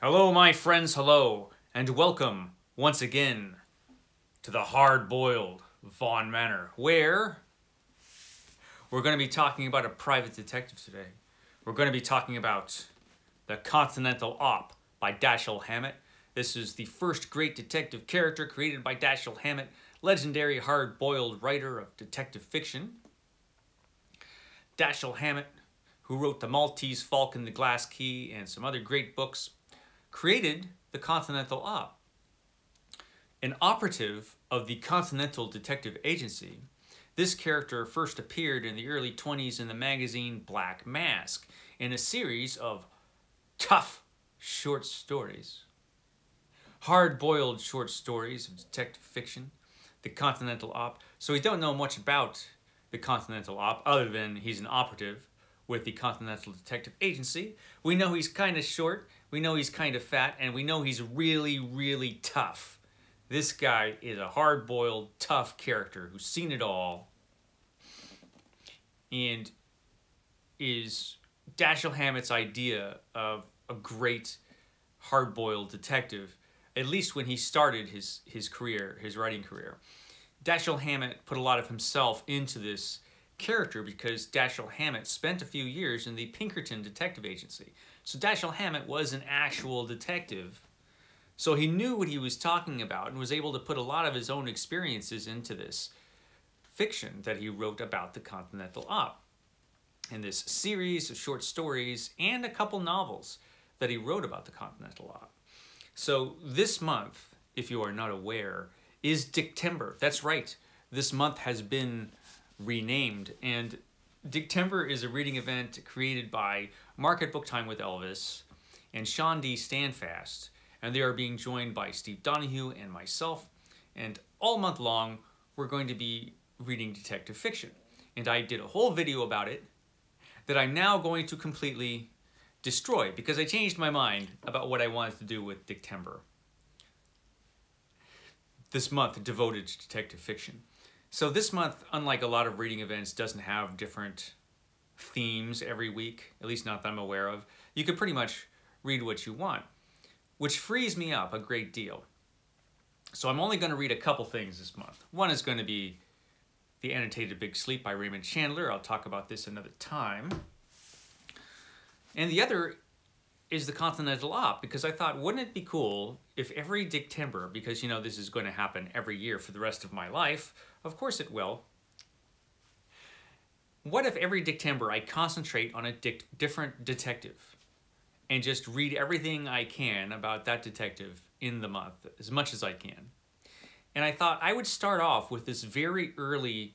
Hello, my friends, hello, and welcome once again to the hard boiled Vaughan Manor, where we're going to be talking about a private detective today. We're going to be talking about The Continental Op by Dashiell Hammett. This is the first great detective character created by Dashiell Hammett, legendary hard boiled writer of detective fiction. Dashiell Hammett, who wrote The Maltese Falcon, The Glass Key, and some other great books, created the Continental Op. An operative of the Continental Detective Agency, this character first appeared in the early 20s in the magazine Black Mask in a series of tough short stories. Hard-boiled short stories of detective fiction, the Continental Op. So we don't know much about the Continental Op other than he's an operative with the Continental Detective Agency. We know he's kind of short, we know he's kind of fat, and we know he's really, really tough. This guy is a hard-boiled, tough character who's seen it all and is Dashiell Hammett's idea of a great hard-boiled detective, at least when he started his, his career, his writing career. Dashiell Hammett put a lot of himself into this character because Dashiell Hammett spent a few years in the Pinkerton Detective Agency. So Dashiell Hammett was an actual detective. So he knew what he was talking about and was able to put a lot of his own experiences into this fiction that he wrote about the Continental Op. In this series of short stories and a couple novels that he wrote about the Continental Op. So this month, if you are not aware, is Dictember. That's right. This month has been renamed. And Dictember is a reading event created by Market Book Time with Elvis and Shawn D. Standfast. And they are being joined by Steve Donoghue and myself. And all month long, we're going to be reading detective fiction. And I did a whole video about it that I'm now going to completely destroy because I changed my mind about what I wanted to do with Dictember. This month devoted to detective fiction. So this month, unlike a lot of reading events, doesn't have different themes every week, at least not that I'm aware of. You can pretty much read what you want, which frees me up a great deal. So I'm only going to read a couple things this month. One is going to be The Annotated Big Sleep by Raymond Chandler. I'll talk about this another time. And the other is the Continental Op because I thought, wouldn't it be cool if every Dictember, because you know this is going to happen every year for the rest of my life, of course it will. What if every Dictember I concentrate on a different detective and just read everything I can about that detective in the month, as much as I can? And I thought I would start off with this very early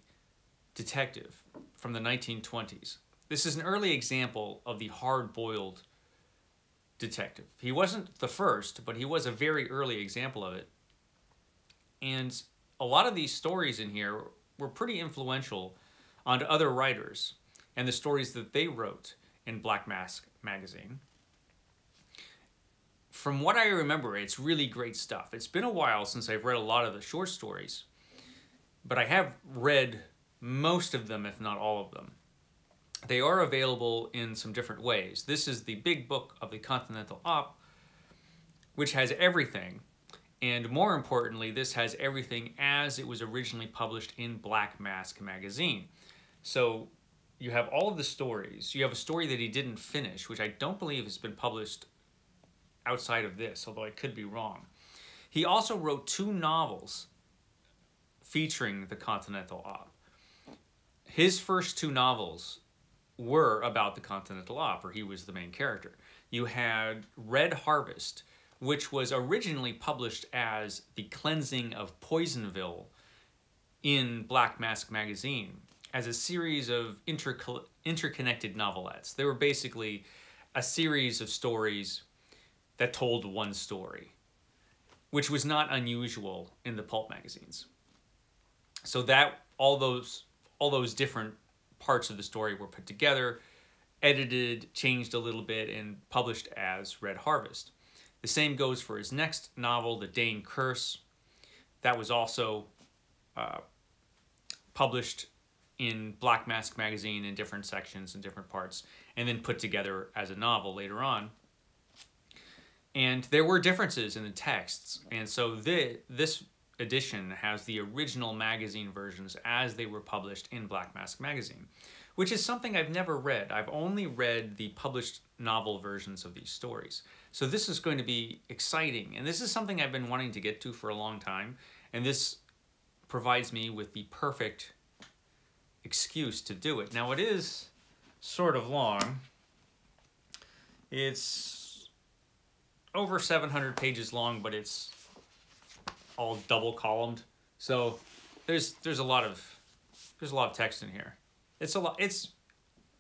detective from the 1920s. This is an early example of the hard-boiled detective. He wasn't the first, but he was a very early example of it. And a lot of these stories in here were pretty influential on other writers and the stories that they wrote in Black Mask magazine. From what I remember, it's really great stuff. It's been a while since I've read a lot of the short stories, but I have read most of them, if not all of them. They are available in some different ways. This is the big book of the Continental Op, which has everything. And more importantly, this has everything as it was originally published in Black Mask magazine. So you have all of the stories. You have a story that he didn't finish, which I don't believe has been published outside of this, although I could be wrong. He also wrote two novels featuring the Continental Op. His first two novels were about the Continental Op, where he was the main character. You had Red Harvest, which was originally published as The Cleansing of Poisonville in Black Mask magazine as a series of interconnected novelettes. They were basically a series of stories that told one story, which was not unusual in the pulp magazines. So that all those all those different parts of the story were put together, edited, changed a little bit, and published as Red Harvest. The same goes for his next novel, The Dain Curse. That was also uh, published in Black Mask magazine in different sections and different parts, and then put together as a novel later on. And there were differences in the texts. And so the, this edition has the original magazine versions as they were published in Black Mask Magazine, which is something I've never read. I've only read the published novel versions of these stories. So this is going to be exciting. And this is something I've been wanting to get to for a long time. And this provides me with the perfect excuse to do it. Now it is sort of long. It's over 700 pages long, but it's all double columned. So there's there's a lot of there's a lot of text in here. It's a lot it's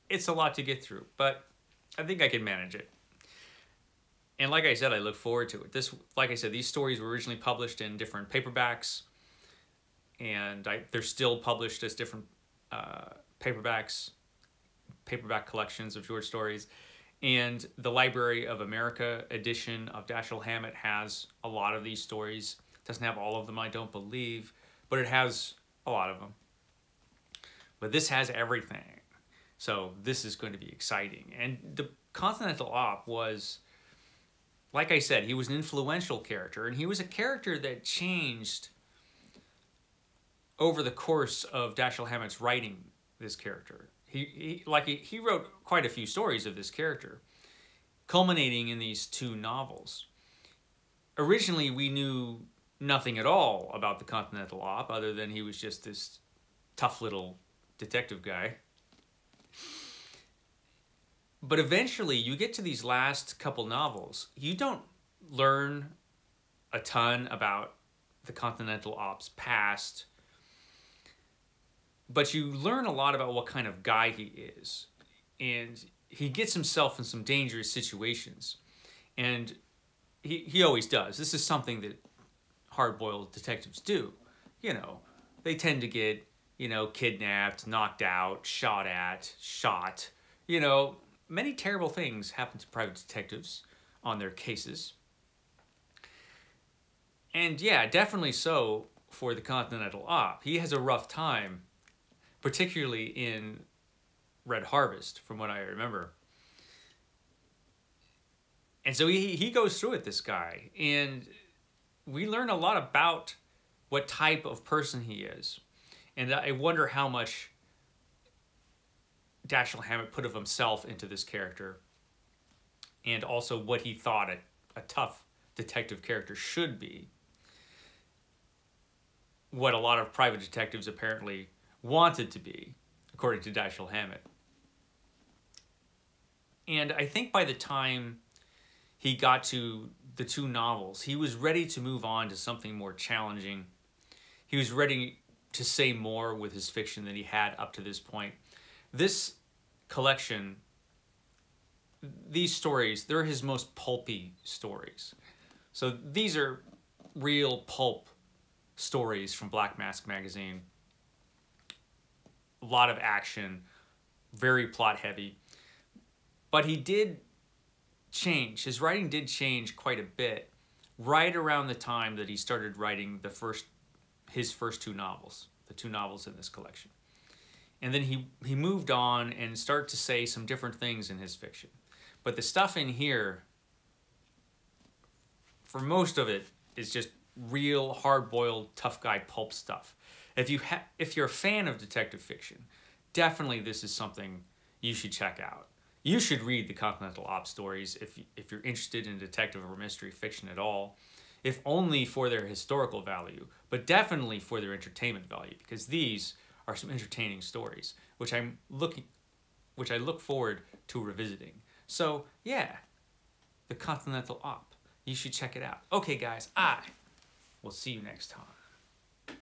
it's a lot to get through, but I think I can manage it. And like I said, I look forward to it. This like I said, these stories were originally published in different paperbacks and I, they're still published as different uh, paperbacks, paperback collections of short stories. And the Library of America edition of Dashiell Hammett has a lot of these stories. Doesn't have all of them, I don't believe, but it has a lot of them. But this has everything. So this is going to be exciting. And the Continental Op was, like I said, he was an influential character, and he was a character that changed over the course of Dashiell Hammett's writing this character. He, he like he, he wrote quite a few stories of this character, culminating in these two novels. Originally, we knew nothing at all about the Continental Op other than he was just this tough little detective guy. But eventually, you get to these last couple novels, you don't learn a ton about the Continental Op's past but you learn a lot about what kind of guy he is. And he gets himself in some dangerous situations. And he, he always does. This is something that hard-boiled detectives do. You know, they tend to get, you know, kidnapped, knocked out, shot at, shot. You know, many terrible things happen to private detectives on their cases. And yeah, definitely so for the Continental Op. He has a rough time particularly in Red Harvest, from what I remember. And so he, he goes through it, this guy, and we learn a lot about what type of person he is. And I wonder how much Dashiell Hammett put of himself into this character, and also what he thought a, a tough detective character should be. What a lot of private detectives apparently wanted to be, according to Dashiell Hammett. And I think by the time he got to the two novels, he was ready to move on to something more challenging. He was ready to say more with his fiction than he had up to this point. This collection, these stories, they're his most pulpy stories. So these are real pulp stories from Black Mask magazine a lot of action, very plot heavy. But he did change. His writing did change quite a bit right around the time that he started writing the first his first two novels, the two novels in this collection. And then he he moved on and started to say some different things in his fiction. But the stuff in here for most of it is just real hard-boiled tough guy pulp stuff. If you if you're a fan of detective fiction, definitely this is something you should check out. You should read the Continental Op stories if if you're interested in detective or mystery fiction at all, if only for their historical value, but definitely for their entertainment value because these are some entertaining stories which I'm looking which I look forward to revisiting. So, yeah, the Continental Op. You should check it out. Okay, guys, I will see you next time.